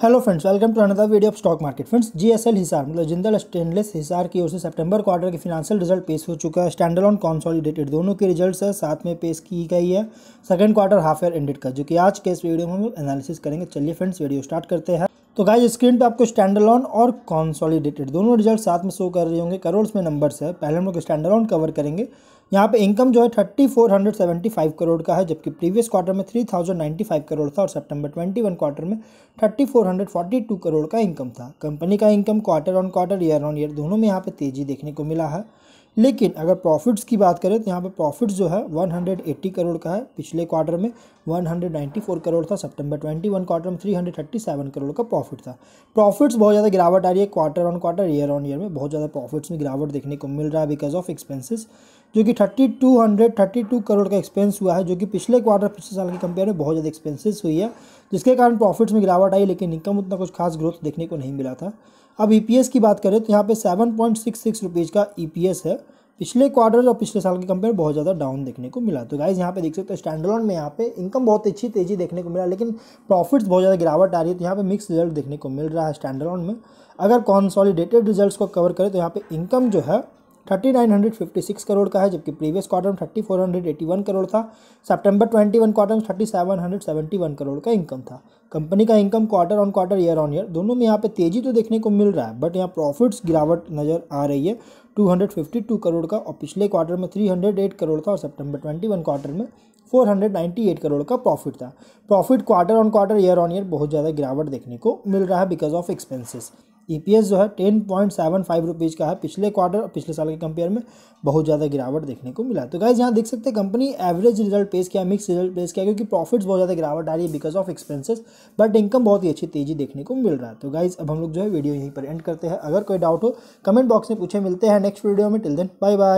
Hello friends welcome to another video of stock market friends GSL Hisar मतलब Jindal stainless Hisar की ओर से सितंबर क्वार्टर के फिनेंशियल रिज़ल्ट पेश हो चुका है। स्टैंडर्ड ऑन कॉन्सॉलिडेटेड दोनों के रिजल्ट्स है, साथ में पेश की गई है। Second quarter half year ended का, जो कि आज के इस वीडियो में हम एनालिसिस करेंगे। चलिए फ्रेंड्स वीडियो स्टार्ट करते हैं। तो गाइज़ स्क्रीन पे आपको स्टैंडर्ड और कॉन्सॉलिडेटेड दोनों रिज़ल्ट साथ में शो कर रहे होंगे। करोड़ में नंबर्स है, पहले हम लोग स्टैंडर्ड कवर करेंगे। यहाँ पे इनकम जो है thirty four hundred seventy five crore का है, जबकि प्रीवियस क्वार्टर में three thousand ninety five crore था और सितंबर ट्वेंटी वन क्वार्टर में thirty four hundred forty two crore का इनकम था। कंपनी का income quarter on quarter year on year दोनों में यहाँ पे तेज़ी देखने को मिला है। लेकिन अगर प्रॉफिट्स की बात करें तो यहाँ पर प्रॉफिट्स जो है 180 करोड़ का है। पिछले क्वार्टर में 194 करोड़ था सितंबर 21 क्वार्टर में 337 करोड़ का प्रॉफिट था। प्रॉफिट्स बहुत ज़्यादा गिरावट आ रही है quarter on quarter year on year में बहुत ज़्यादा प्रॉफिट्स में गिरावट देखने को मिल रहा है बिकॉज़ ऑफ़ एक्सपेंसिस जो कि thirty two hundred, thirty two crore का एक्सपेंस हुआ है, जो कि पिछले क्वार्टर पिछले साल के कंपेयर में बहुत ज़्यादा एक्सपेंसिस हुई है, जिसके कारण प्रॉफिट्स में गिरावट आई, लेकिन इनकम उतना कुछ खास ग्रोथ देखने को नहीं मिला था। अब ई e की बात करें तो यहाँ पर seven point six six rupees का ई e है। पिछले क्वार्टर और पिछले साल के कंपेयर बहुत ज़्यादा डाउन देखने को मिला। तो गाइज़ यहाँ पे देख सकते हो स्टैंडर्ड में यहाँ पे इनकम बहुत अच्छी तेज़ी देखने को मिला, लेकिन प्रॉफिट्स बहुत ज़्यादा गिरावट आ रही है तो यहाँ पे मिक्स रिज़ल्ट देखने को मिल रहा है स्टैंडर्ड में। अगर कॉन्सॉलीडेटेड रिजल्ट्स को कवर करें तो यहाँ पे इनकम जो है thirty nine hundred fifty six crore का है, जबकि प्रीवियस क्वार्टर में thirty four hundred eighty one crore था। सितंबर ट्वेंटी वन क्वार्टर में thirty seven hundred seventy one crore का इनकम था। कंपनी का income quarter on quarter year on year दोनों में यहाँ पे तेज़ी तो देखने को मिल रहा है बट यहाँ प्रॉफिट्स गिरावट नज़र आ रही है। Two hundred fifty two crore का, और पिछले क्वार्टर में थ्री हंड्रेड एट करोड़ था और सितंबर ट्वेंटी क्वार्टर में four hundred ninety eight crore का प्रॉफिट था। Profit quarter on quarter year on year बहुत ज़्यादा गिरावट देखने को मिल रहा है बिकॉज़ ऑफ़ एक्सपेंसेस ईपीएस जो है ten point seven five rupees का है। पिछले क्वार्टर और पिछले साल के कंपेयर में बहुत ज़्यादा गिरावट देखने को मिला तो गाइज़ यहाँ देख सकते हैं कंपनी एवरेज रिज़ल्ट पेश किया मिक्स रिज़ल्ट पेश किया, क्योंकि प्रॉफिट्स बहुत ज़्यादा गिरावट आ रही है because of expenses but income बहुत ही अच्छी तेज़ी देखने को मिल रहा है। तो गाइज़ अब हम लोग जो है वीडियो यहीं पर एंड करते हैं। अगर कोई डाउट हो कमेंट बॉक्स में पूछे, मिलते हैं नेक्स्ट वीडियो में। Till then bye bye